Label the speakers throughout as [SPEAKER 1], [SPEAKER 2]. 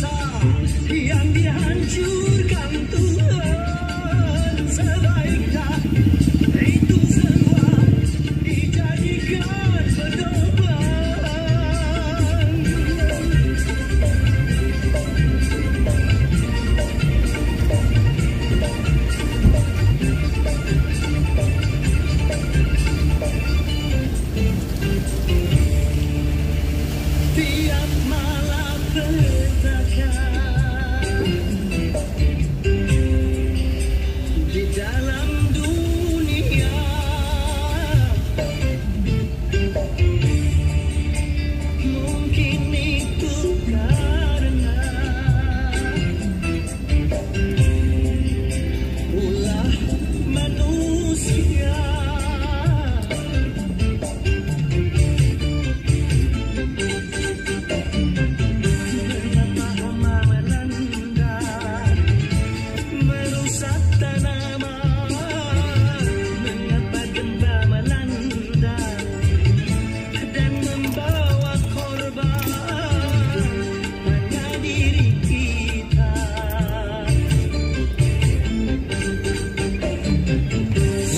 [SPEAKER 1] Dancer.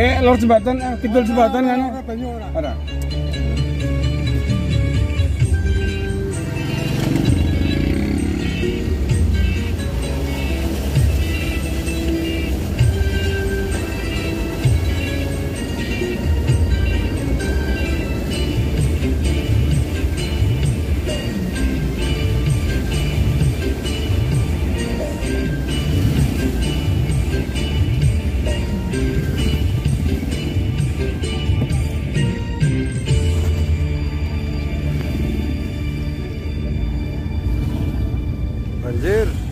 [SPEAKER 2] Eh, lor jembatan, eh, jembatan kan? Ada. Banjir.